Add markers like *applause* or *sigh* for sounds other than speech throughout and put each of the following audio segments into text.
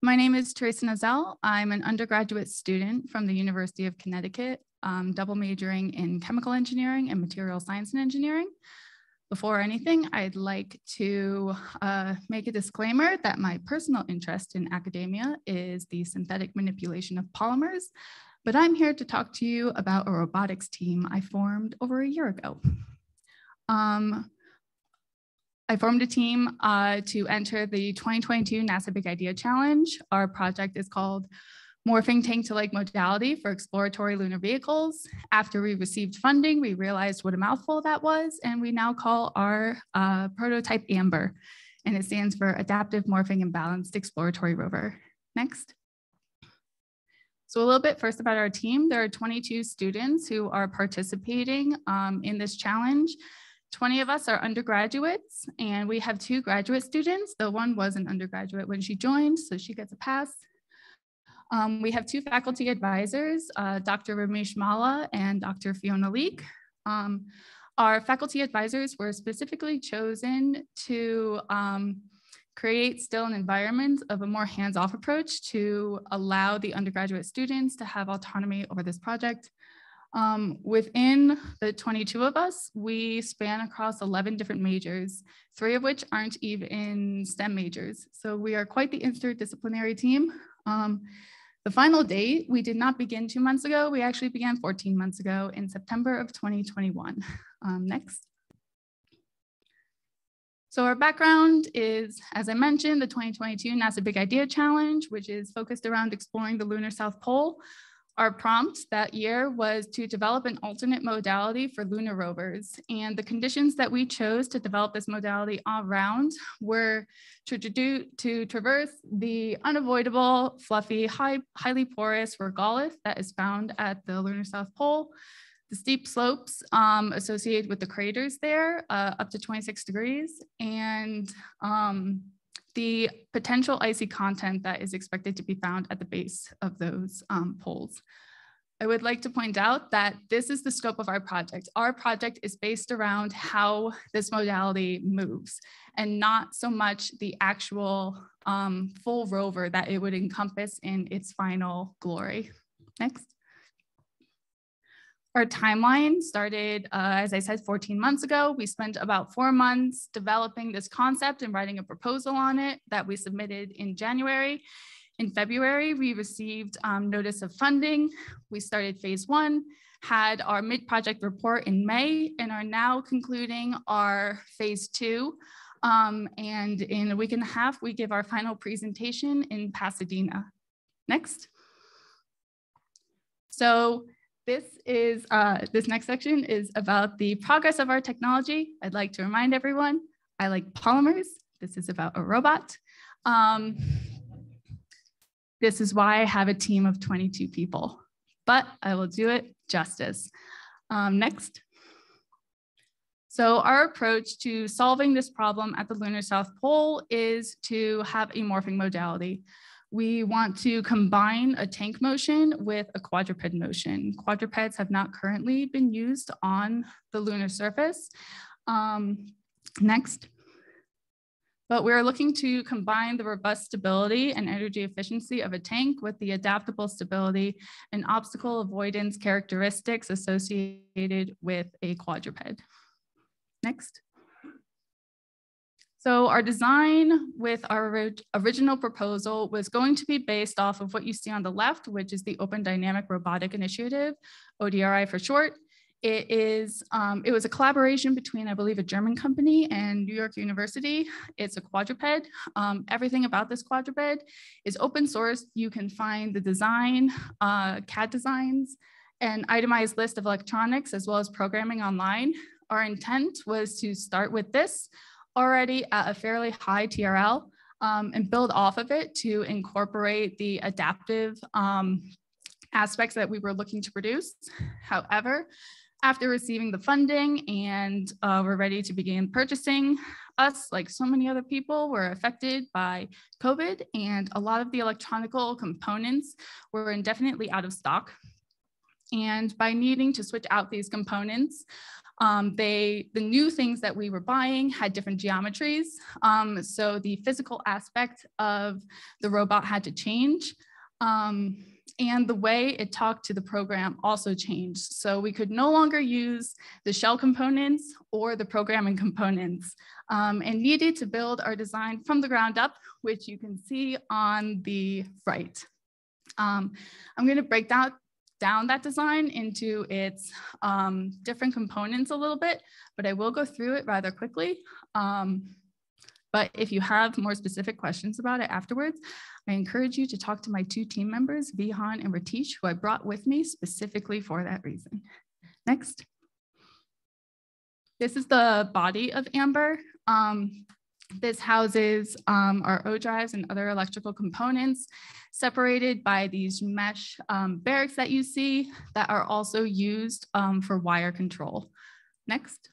My name is Theresa Nosel. I'm an undergraduate student from the University of Connecticut, um, double majoring in chemical engineering and material science and engineering. Before anything, I'd like to uh, make a disclaimer that my personal interest in academia is the synthetic manipulation of polymers, but I'm here to talk to you about a robotics team I formed over a year ago. Um, I formed a team uh, to enter the 2022 NASA Big Idea Challenge. Our project is called Morphing Tank to Leg Modality for Exploratory Lunar Vehicles. After we received funding, we realized what a mouthful that was, and we now call our uh, prototype AMBER, and it stands for Adaptive Morphing and Balanced Exploratory Rover. Next. So a little bit first about our team. There are 22 students who are participating um, in this challenge. 20 of us are undergraduates and we have two graduate students. The one was an undergraduate when she joined, so she gets a pass. Um, we have two faculty advisors, uh, Dr. Ramesh Malla and Dr. Fiona Leek. Um, our faculty advisors were specifically chosen to um, create still an environment of a more hands-off approach to allow the undergraduate students to have autonomy over this project. Um, within the 22 of us, we span across 11 different majors, three of which aren't even STEM majors. So we are quite the interdisciplinary team. Um, the final date, we did not begin two months ago. We actually began 14 months ago in September of 2021. Um, next. So our background is, as I mentioned, the 2022 NASA Big Idea Challenge, which is focused around exploring the lunar South Pole. Our prompt that year was to develop an alternate modality for lunar rovers. And the conditions that we chose to develop this modality around were to, to, to traverse the unavoidable, fluffy, high, highly porous regolith that is found at the lunar South Pole, the steep slopes um, associated with the craters there, uh, up to 26 degrees, and um, the potential icy content that is expected to be found at the base of those um, poles. I would like to point out that this is the scope of our project. Our project is based around how this modality moves and not so much the actual um, full rover that it would encompass in its final glory. Next. Our timeline started, uh, as I said, 14 months ago. We spent about four months developing this concept and writing a proposal on it that we submitted in January. In February, we received um, notice of funding. We started phase one, had our mid-project report in May, and are now concluding our phase two. Um, and in a week and a half, we give our final presentation in Pasadena. Next. So this is, uh, this next section is about the progress of our technology. I'd like to remind everyone, I like polymers. This is about a robot. Um, this is why I have a team of 22 people, but I will do it justice. Um, next. So our approach to solving this problem at the lunar South Pole is to have a morphing modality. We want to combine a tank motion with a quadruped motion. Quadrupeds have not currently been used on the lunar surface. Um, next. But we're looking to combine the robust stability and energy efficiency of a tank with the adaptable stability and obstacle avoidance characteristics associated with a quadruped. Next. So our design with our original proposal was going to be based off of what you see on the left, which is the Open Dynamic Robotic Initiative, ODRI for short. It is, um, it was a collaboration between, I believe, a German company and New York University. It's a quadruped. Um, everything about this quadruped is open source. You can find the design, uh, CAD designs, an itemized list of electronics, as well as programming online. Our intent was to start with this, already at a fairly high TRL um, and build off of it to incorporate the adaptive um, aspects that we were looking to produce. However, after receiving the funding and uh, we're ready to begin purchasing, us, like so many other people, were affected by COVID and a lot of the electronical components were indefinitely out of stock. And by needing to switch out these components, Um, they, the new things that we were buying had different geometries. Um, so the physical aspect of the robot had to change. Um, and the way it talked to the program also changed. So we could no longer use the shell components or the programming *laughs* components um, and needed to build our design from the ground up, which you can see on the right. Um, I'm gonna break down, down that design into its um, different components a little bit, but I will go through it rather quickly. Um, but if you have more specific questions about it afterwards, I encourage you to talk to my two team members, Vihan and Ratish, who I brought with me specifically for that reason. Next. This is the body of Amber. Um, this houses um, our ODrives and other electrical components separated by these mesh um, barracks that you see that are also used um, for wire control. Next.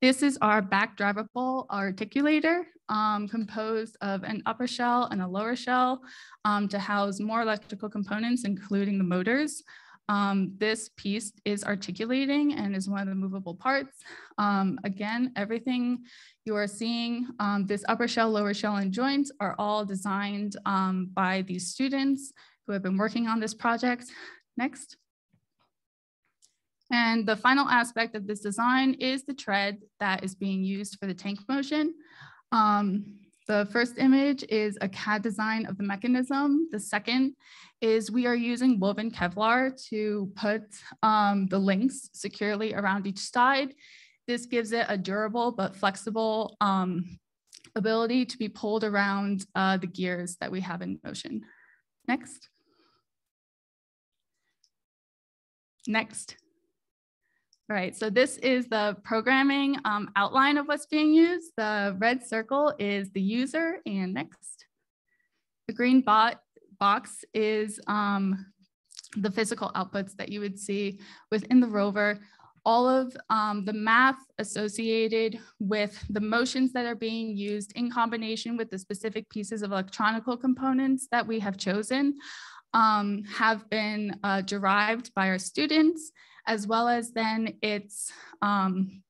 This is our back drivable articulator um, composed of an upper shell and a lower shell um, to house more electrical components, including the motors. Um, this piece is articulating and is one of the movable parts. Um, again, everything you are seeing, um, this upper shell, lower shell, and joints are all designed um, by these students who have been working on this project. Next. And the final aspect of this design is the tread that is being used for the tank motion. Um, the first image is a CAD design of the mechanism. The second is we are using woven Kevlar to put um, the links securely around each side. This gives it a durable but flexible um, ability to be pulled around uh, the gears that we have in motion. Next. Next. All right, so this is the programming um, outline of what's being used. The red circle is the user and next. The green bot box is um, the physical outputs that you would see within the rover. All of um, the math associated with the motions that are being used in combination with the specific pieces of electronical components that we have chosen um, have been uh, derived by our students as well as then it's um,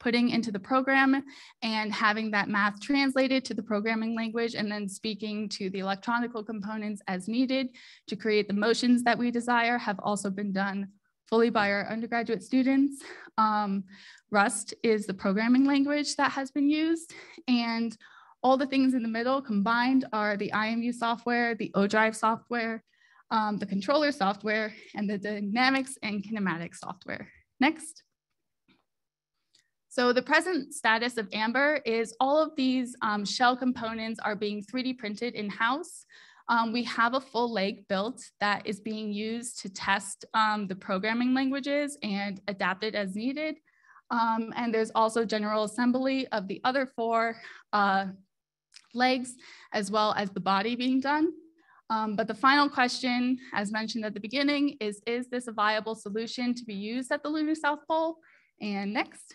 putting into the program and having that math translated to the programming language and then speaking to the electronical components as needed to create the motions that we desire have also been done fully by our undergraduate students. Um, Rust is the programming language that has been used and all the things in the middle combined are the IMU software, the ODrive software, um, the controller software, and the dynamics and kinematics software. Next. So the present status of Amber is all of these um, shell components are being 3D printed in-house. Um, we have a full leg built that is being used to test um, the programming languages and adapt it as needed. Um, and there's also general assembly of the other four uh, legs, as well as the body being done. Um, but the final question, as mentioned at the beginning, is, is this a viable solution to be used at the lunar South Pole? And next.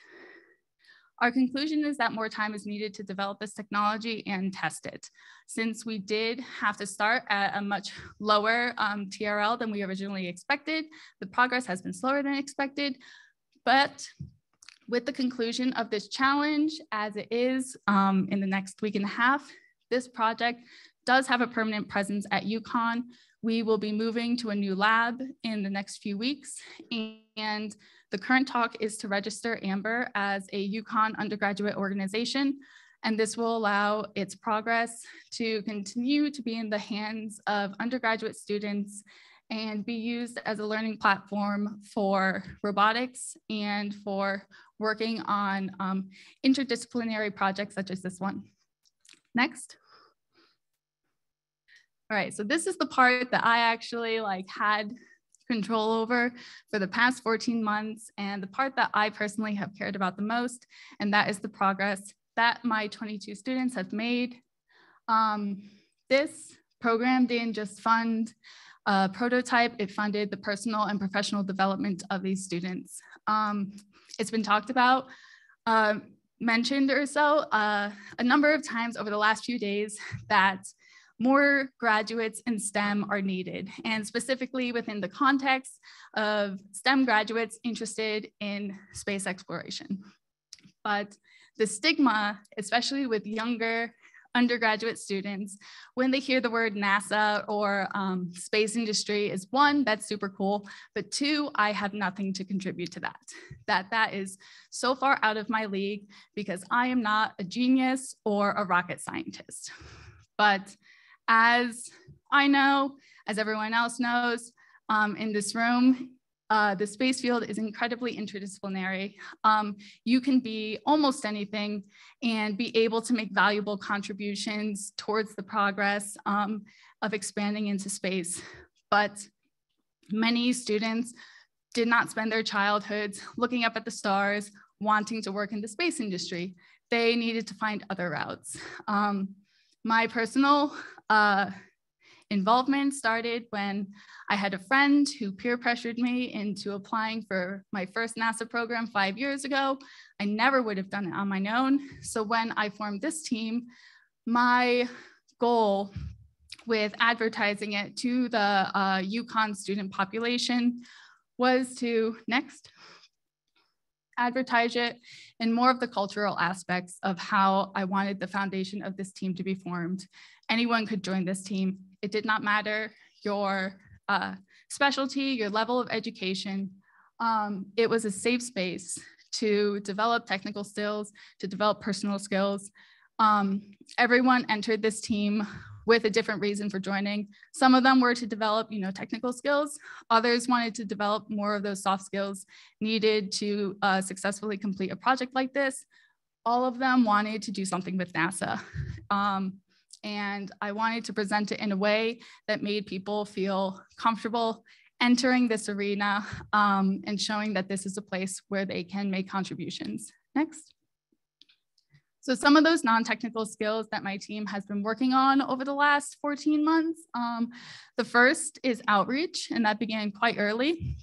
Our conclusion is that more time is needed to develop this technology and test it. Since we did have to start at a much lower um, TRL than we originally expected, the progress has been slower than expected, but with the conclusion of this challenge as it is um, in the next week and a half, this project does have a permanent presence at UConn. We will be moving to a new lab in the next few weeks. And the current talk is to register Amber as a UConn undergraduate organization. And this will allow its progress to continue to be in the hands of undergraduate students and be used as a learning platform for robotics and for working on um, interdisciplinary projects such as this one. Next. All right, so this is the part that I actually like had control over for the past 14 months and the part that I personally have cared about the most, and that is the progress that my 22 students have made. Um, this program didn't just fund a prototype, it funded the personal and professional development of these students. Um, it's been talked about, uh, mentioned or so uh, a number of times over the last few days that more graduates in STEM are needed, and specifically within the context of STEM graduates interested in space exploration. But the stigma, especially with younger undergraduate students, when they hear the word NASA or um, space industry is one, that's super cool, but two, I have nothing to contribute to that. That that is so far out of my league because I am not a genius or a rocket scientist. But as I know, as everyone else knows um, in this room, uh, the space field is incredibly interdisciplinary. Um, you can be almost anything and be able to make valuable contributions towards the progress um, of expanding into space. But many students did not spend their childhoods looking up at the stars, wanting to work in the space industry. They needed to find other routes. Um, my personal uh, involvement started when I had a friend who peer pressured me into applying for my first NASA program five years ago. I never would have done it on my own. So when I formed this team, my goal with advertising it to the uh, UConn student population was to next advertise it and more of the cultural aspects of how I wanted the foundation of this team to be formed. Anyone could join this team. It did not matter your uh, specialty, your level of education. Um, it was a safe space to develop technical skills, to develop personal skills. Um, everyone entered this team with a different reason for joining. Some of them were to develop, you know, technical skills. Others wanted to develop more of those soft skills needed to uh, successfully complete a project like this. All of them wanted to do something with NASA. Um, and I wanted to present it in a way that made people feel comfortable entering this arena um, and showing that this is a place where they can make contributions. Next. So some of those non-technical skills that my team has been working on over the last 14 months, um, the first is outreach, and that began quite early.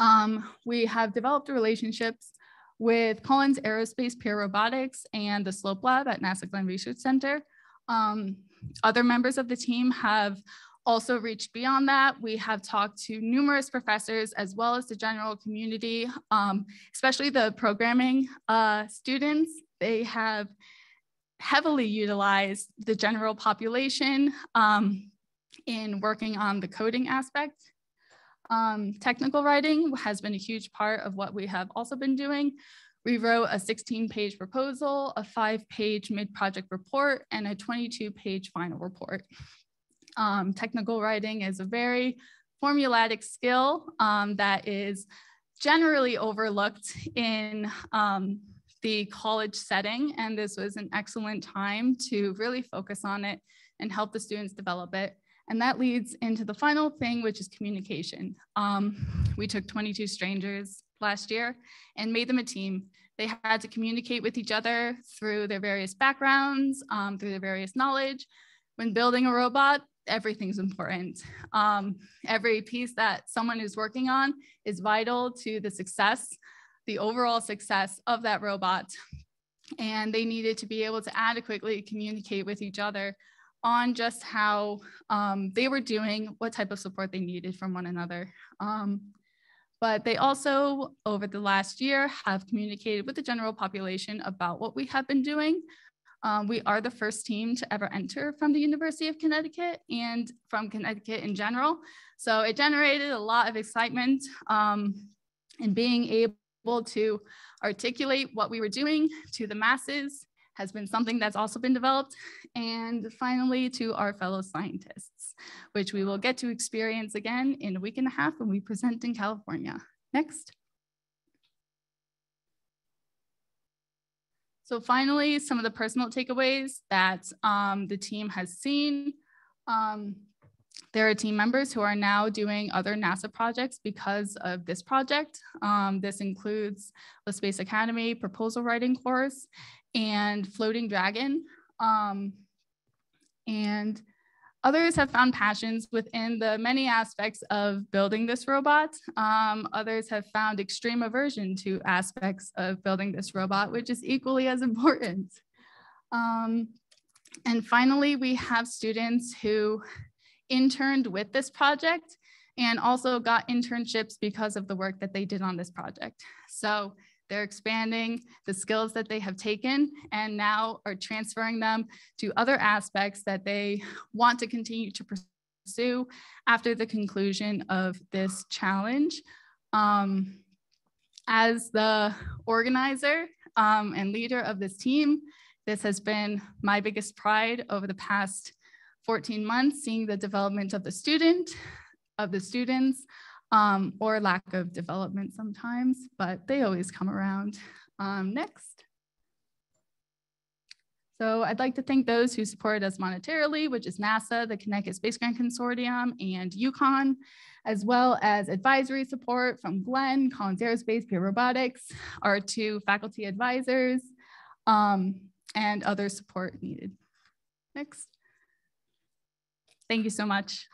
Um, we have developed relationships with Collins Aerospace Peer Robotics and the Slope Lab at NASA Glenn Research Center. Um, other members of the team have also reached beyond that. We have talked to numerous professors as well as the general community, um, especially the programming uh, students they have heavily utilized the general population um, in working on the coding aspect. Um, technical writing has been a huge part of what we have also been doing. We wrote a 16 page proposal, a five page mid project report, and a 22 page final report. Um, technical writing is a very formulatic skill um, that is generally overlooked in um, the college setting, and this was an excellent time to really focus on it and help the students develop it. And that leads into the final thing, which is communication. Um, we took 22 strangers last year and made them a team. They had to communicate with each other through their various backgrounds, um, through their various knowledge. When building a robot, everything's important. Um, every piece that someone is working on is vital to the success the overall success of that robot. And they needed to be able to adequately communicate with each other on just how um, they were doing, what type of support they needed from one another. Um, but they also, over the last year, have communicated with the general population about what we have been doing. Um, we are the first team to ever enter from the University of Connecticut and from Connecticut in general. So it generated a lot of excitement um, and being able able to articulate what we were doing to the masses has been something that's also been developed. And finally, to our fellow scientists, which we will get to experience again in a week and a half when we present in California. Next. So finally, some of the personal takeaways that um, the team has seen. Um, there are team members who are now doing other NASA projects because of this project. Um, this includes the Space Academy proposal writing course and Floating Dragon. Um, and others have found passions within the many aspects of building this robot. Um, others have found extreme aversion to aspects of building this robot, which is equally as *laughs* important. Um, And finally, we have students who interned with this project and also got internships because of the work that they did on this project. So they're expanding the skills that they have taken and now are transferring them to other aspects that they want to continue to pursue after the conclusion of this challenge. Um, as the organizer um, and leader of this team, this has been my biggest pride over the past 14 months, seeing the development of the student, of the students, um, or lack of development sometimes, but they always come around. Um, next. So I'd like to thank those who supported us monetarily, which is NASA, the Connecticut Space Grant Consortium, and UConn, as well as advisory support from Glenn, Collins Aerospace, Peer Robotics, our two faculty advisors, um, and other support needed. Next. Thank you so much.